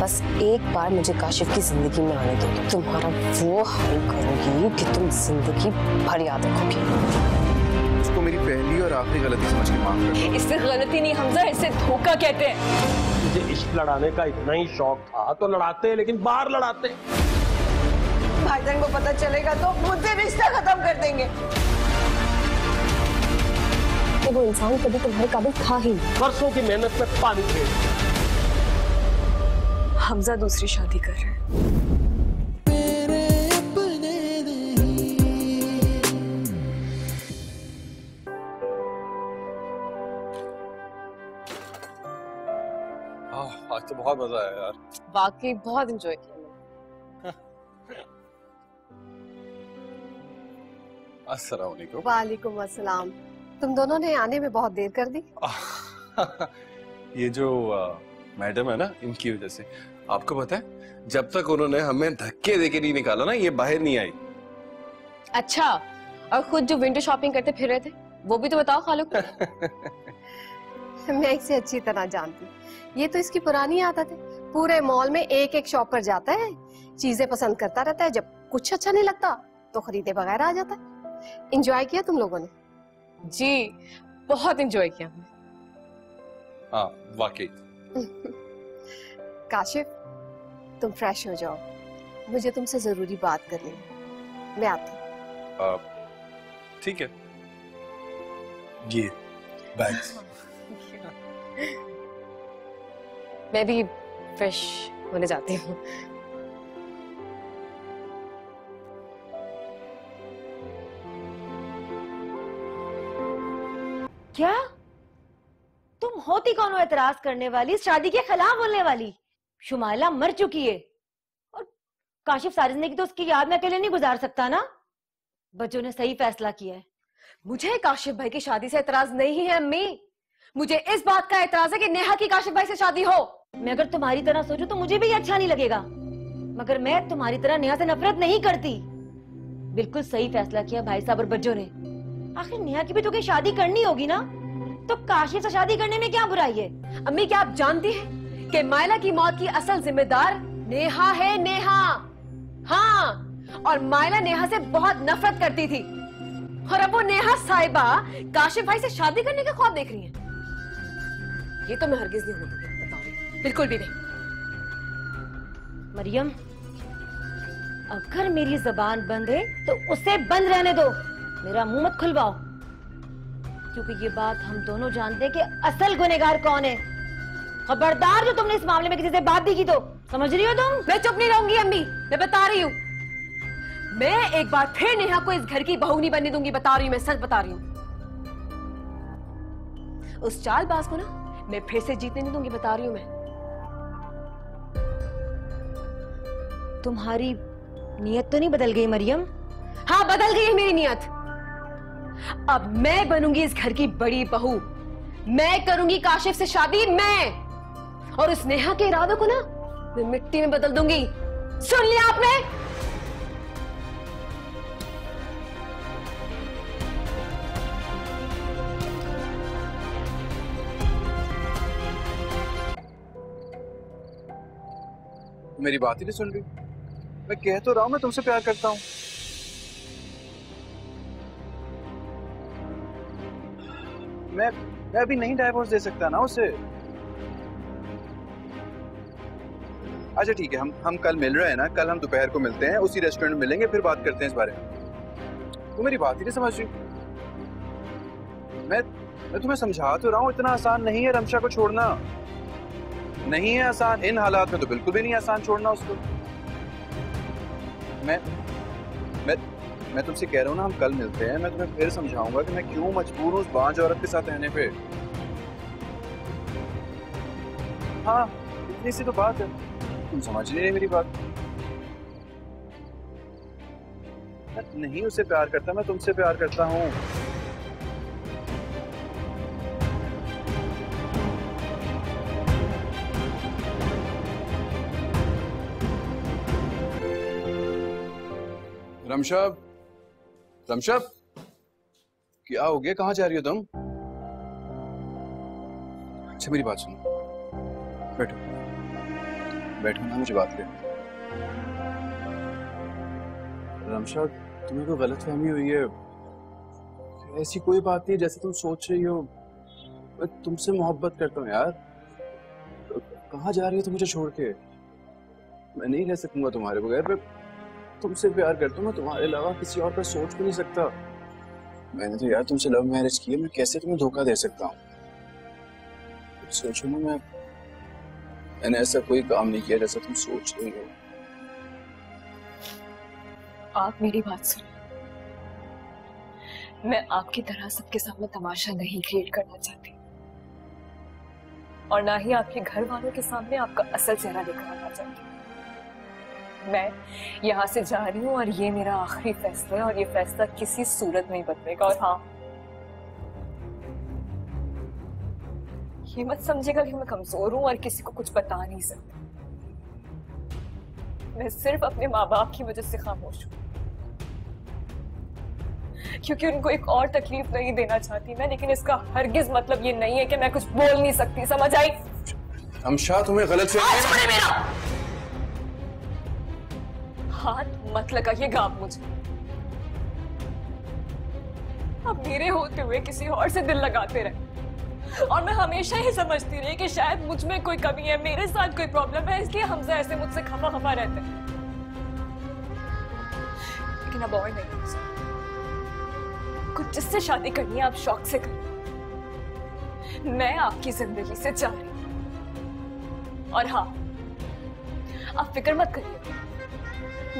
बस एक बार मुझे काशिफ की ज़िंदगी में आने दो। तो तुम्हारा वो हाल करूँगी कि तुम ज़िंदगी भर याद रखोगे। उसको मेरी पहली और आखिरी गलती समझ के माफ़ कर इससे गलती नहीं हमजा इसे धोखा कहते हैं। मुझे इश्क लड़ाने का इतना ही शौक था। तो लड़ाते हैं लेकिन बाहर लड़ाते हैं। भाईजान को पता चलेगा तो मुझसे रिश्ता खत्म कर देंगे। कि वो इंसान कभी तुम्हारे काबिल था ही नहीं। वर्षों की मेहनत में पानी फेर। दिया। हमजा दूसरी शादी कर रहे हैं। आज तो बहुत मज़ा आया यार। वाकई बहुत एंजॉय किया। मैंने। अस्सलाम वालेकुम वालेकुम अस्सलाम। तुम दोनों ने आने में बहुत देर कर दी। ये जो अ, मैडम है ना इनकी वजह से। आपको पता है जब तक उन्होंने हमें धक्के देके नहीं निकाला ना ये बाहर नहीं आई। अच्छा और खुद जो विंडो शॉपिंग करते फिर रहे थे वो भी तो बताओ खालू मैं इसे अच्छी तरह जानती ये तो इसकी पुरानी आदत है। पूरे मॉल में एक एक शॉप पर जाता है चीज़ें पसंद करता रहता है जब कुछ अच्छा नहीं लगता तो खरीदे बगैर आ जाता है। इंजॉय किया तुम लोगों ने? जी बहुत एंजॉय किया हमने। हाँ वाकई। काशिफ तुम फ्रेश हो जाओ। मुझे तुमसे ज़रूरी बात करनी है। मैं आती हूँ। ठीक है। ये बैग्स मैं भी फ्रेश होने जाती हूँ। क्या? तुम होती कौन हो एतराज़ करने वाली? शादी के खिलाफ बोलने वाली? शुमाइला मर चुकी है। और काशिफ सारी ज़िंदगी तो उसकी याद में अकेले नहीं गुजार सकता ना। बच्चों ने सही फैसला किया है। मुझे काशिफ भाई की शादी से एतराज़ नहीं है, अम्मी। मुझे इस बात का एतराज़ है कि नेहा की काशिफ भाई से शादी हो। मैं अगर तुम्हारी तरह सोचूं तो मुझे भी अच्छा नहीं लगेगा। मगर मैं तुम्हारी तरह नेहा से नफरत नहीं करती। बिल्कुल सही फैसला किया भाई साहब और बच्चों ने। आखिर नेहा की भी तो शादी करनी होगी ना? तो काशिफ से शादी करने में क्या बुराई है? अम्मी, क्या आप जानती हैं? कि मायला की मौत की असल जिम्मेदार नेहा है, नेहा। हाँ और मायला नेहा से बहुत नफरत करती थी। और अब वो नेहा साहिबा काशिफ भाई से शादी करने के ख्वाब देख रही है। ये तो मैं हरगिज नहीं बताओ बिल्कुल भी नहीं। मरियम अगर मेरी जबान बंद है तो उसे बंद रहने दो। मेरा मुँह मत खुलवाओ। क्योंकि ये बात हम दोनों जानते हैं कि असल गुनेगार कौन है। खबरदार जो तुमने इस मामले में किसी से बात भी की तो समझ रही हो तुम? मैं चुप नहीं रहूँगी अम्मी। मैं बता रही हूँ। मैं एक बार फिर नेहा को इस घर की बहू नहीं बनने दूँगी बता रही हूँ मैं सच बता रही हूँ। उस चालबाज को ना मैं फिर से जीतने नहीं दूँगी बता रही हूँ मैं। तुम्हारी नियत तो नहीं बदल गई मरियम? हाँ बदल गई है मेरी नियत। अब मैं बनूँगी इस घर की बड़ी बहू। मैं करूँगी काशिफ से शादी मैं। और उस नेहा के इरादों को ना मैं मिट्टी में बदल दूँगी। सुन लिया आपने? मेरी बात ही नहीं सुन रही। मैं कह तो रहा हूँ, मैं तुमसे प्यार करता हूँ। मैं मैं अभी नहीं डाइवोर्स दे सकता ना उसे। अच्छा ठीक है, हम हम कल मिल रहे हैं ना, कल हम दोपहर को मिलते हैं, उसी रेस्टोरेंट में मिलेंगे, फिर बात करते हैं इस बारे में। तू मेरी बात ही नहीं समझ रही। मैं मैं तुम्हें समझा तो रहा हूँ, इतना आसान नहीं है रमशा को छोड़ना। नहीं है आसान, इन हालात में तो बिल्कुल भी नहीं आसान छोड़ना उसको। मैं मैं मैं तुमसे कह रहा हूँ ना, हम कल मिलते हैं, मैं तुम्हें फिर समझाऊँगा कि मैं क्यों मजबूर हूँ उस बांझ औरत के साथ रहने पे। हाँ इतनी सी तो बात है। तुम समझ नहीं रहे मेरी बात? मैं नहीं उसे प्यार करता, मैं तुमसे प्यार करता हूँ। रमशब रमशब, क्या हो गया? कहाँ जा रही हो तुम? अच्छा मेरी बात सुनो। बैठो। बैठो ना, मुझे बात कर रमशा तुम्हें कोई गलत फहमी हुई है? ऐसी कोई बात नहीं, जैसे तुम सोच रही हो। मैं तुमसे मोहब्बत करता हूँ यार। कहाँ जा रही हो तुम मुझे छोड़ के? मैं नहीं रह सकूँगा तुम्हारे बगैर, मैं तुमसे प्यार करता हूँ, मैं तुम्हारे अलावा किसी और पर सोच भी नहीं सकता। मैंने तो यार तुमसे लव मैरिज की है, मैं कैसे तुम्हें धोखा दे सकता हूँ? सोचो ना, मैं मैंने ऐसा कोई काम नहीं किया जैसा तुम सोच रही हो। आप मेरी बात सुनो मैं आपकी तरह सबके सामने तमाशा नहीं क्रिएट करना चाहती। और ना ही आपके घर वालों के सामने आपका असल चेहरा दिखाना चाहती। मैं यहाँ से जा रही हूँ और ये मेरा आखिरी फैसला है और ये फैसला किसी सूरत नहीं बदलेगा। और हाँ ये मत समझेगा कि मैं कमज़ोर हूँ और किसी को कुछ बता नहीं सकती। मैं सिर्फ़ अपने माँ बाप की वजह से खामोश हूँ। क्योंकि उनको एक और तकलीफ़ नहीं देना चाहती मैं लेकिन इसका हरगिज मतलब ये नहीं है कि मैं कुछ बोल नहीं सकती समझ आई? हमशा तुम्हें गलत छोड़े मेरा! हाथ मत लगाइएगा आप मुझे। अब मेरे होते हुए किसी और से दिल लगाते रहे। और मैं हमेशा ही समझती रही कि शायद मुझमें कोई कमी है, मेरे साथ कोई प्रॉब्लम है, इसलिए हमजा ऐसे मुझसे खफा खफा रहते हैं। लेकिन अब और नहीं कुछ जिससे शादी करनी है, आप शौक से करिए। मैं आपकी ज़िंदगी से जा रही हूँ। और हाँ आप फ़िक्र मत करिए।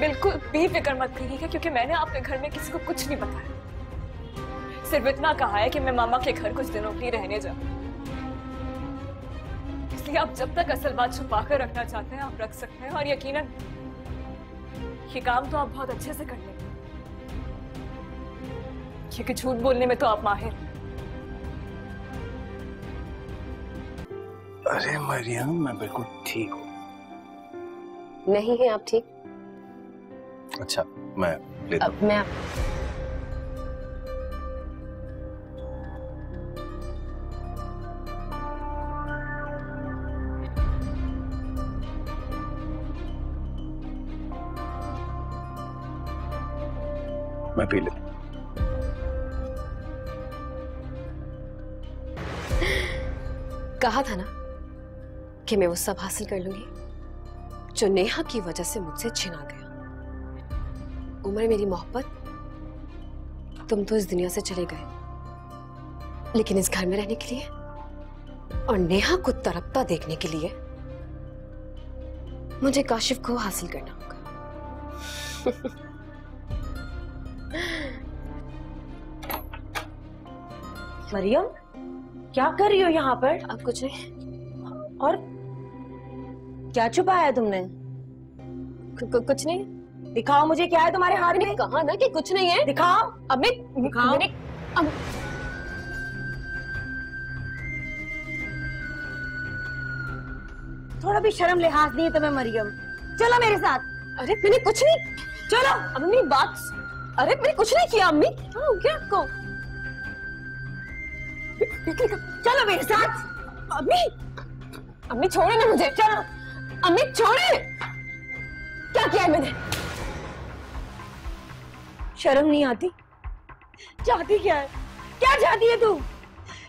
बिल्कुल भी फ़िक्र मत करिएगा, क्योंकि मैंने आपके घर में किसी को कुछ नहीं बताया। सिर्फ़ इतना कहा है कि मैं मामा के घर कुछ दिनों के लिए रहने जा इसलिए आप जब तक असल बात छुपा कर रखना चाहते हैं आप रख सकते हैं और यकीनन ये काम तो आप बहुत अच्छे से कर लेंगे। क्योंकि झूठ बोलने में तो आप माहिर हैं। अरे मरियम मैं बिल्कुल ठीक हूँ। नहीं है आप ठीक? अच्छा मैं लेता अब मैं मैं पी लेता कहा था ना कि मैं वो सब हासिल कर लूँगी जो नेहा की वजह से मुझसे छिना गया। उम्र मेरी मोहब्बत, तुम तो इस दुनिया से चले गए। लेकिन इस घर में रहने के लिए और नेहा को तरपता देखने के लिए मुझे काशिफ को हासिल करना होगा। मरियम क्या कर रही हो यहाँ पर? अब कुछ नहीं। और क्या छुपाया है तुमने? कुछ नहीं। दिखाओ मुझे क्या है तुम्हारे हाथ में। कहा ना कि कुछ नहीं है। दिखाओ। अब मैं दिखाओ। अब थोड़ा भी शर्म लिहाज नहीं है तुम्हें मरियम। चलो मेरे साथ। अरे मैंने कुछ नहीं चलो। अब मेरी बात अरे मैंने कुछ नहीं किया अम्मी। क्या? आपको चलो मेरे साथ। अम्मी अम्मी छोड़े ना मुझे, चलो। अम्मी, छोड़े। क्या किया है मैंने? शर्म नहीं आती। चाहती क्या है? क्या चाहती है तू?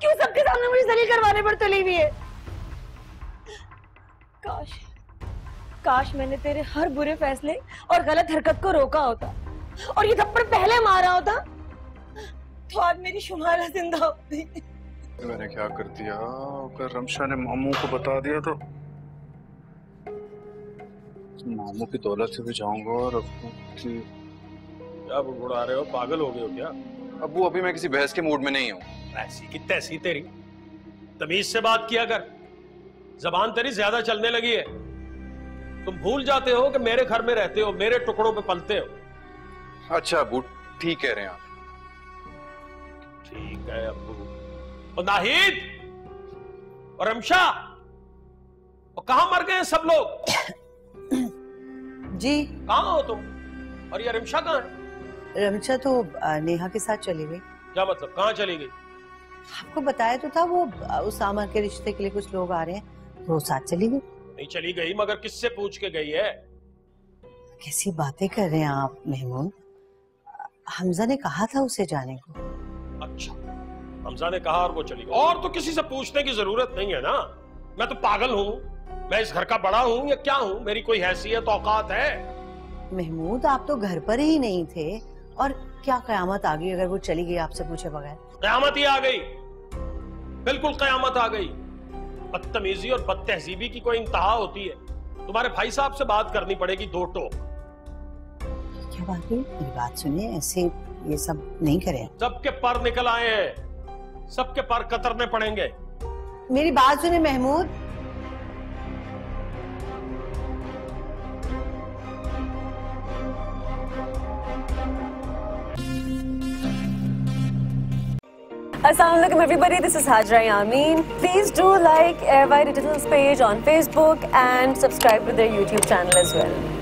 क्यों सबके सामने मुझे जलील करवाने पर तुली हुई है? काश काश मैंने तेरे हर बुरे फैसले और गलत हरकत को रोका होता और ये थप्पड़ पहले मारा होता। तो आज मेरी शुमारा ज़िंदा होती। मैंने क्या कर दिया? अगर रमशा ने मामू को बता दिया तो। मामू की दौलत से भी जाऊँगा और अब्बू की क्या बुड़बुड़ा रहे हो? पागल हो गए हो क्या? अब्बू अभी मैं किसी बहस के मूड में नहीं हूँ। ऐसी की तैसी तेरी। तमीज से बात किया कर। जबान तेरी ज़्यादा चलने लगी है। तुम भूल जाते हो कि मेरे घर में रहते हो मेरे टुकड़ों पे पलते हो। अच्छा अब्बू ठीक कह रहे हैं आप। ठीक है अब्बू और नाहिद और रमशा और कहा मर गए सब लोग? जी। कहाँ हो तुम? और ये रिमशा कहाँ है? रमशा तो नेहा के साथ चली गई। क्या मतलब? कहाँ चली गई? आपको बताया तो था वो अ, उसामा के रिश्ते के लिए कुछ लोग आ रहे हैं वो साथ चली गई। नहीं चली गई मगर किससे पूछ के गई है? कैसी बातें कर रहे हैं आप महमूद? हमजा ने कहा था उसे जाने को। अच्छा। हमजा ने कहा और वो चली और तो किसी से पूछने की ज़रूरत नहीं है ना। मैं तो पागल हूँ। मैं इस घर का बड़ा हूँ या क्या हूँ? मेरी कोई हैसियत औकात है? महमूद आप तो घर पर ही नहीं थे। और क्या कयामत आ गई अगर वो चली गई आपसे पूछे बगैर? कयामत ही आ गई। बिल्कुल कयामत आ गई। बदतमीजी और बद तहजीबी की कोई इंतहा होती है। तुम्हारे भाई साहब से बात करनी पड़ेगी दो टोक। क्या बात हुई मेरी बात सुनिए ऐसे ये सब नहीं करें। सबके पर निकल आए हैं। सबके पर कतरने पड़ेंगे मेरी बात सुनिए Mahmood Assalamualaikum everybody, this is Hajra Yamin. Please do like Airby Digital's page on Facebook and subscribe to their YouTube channel as well.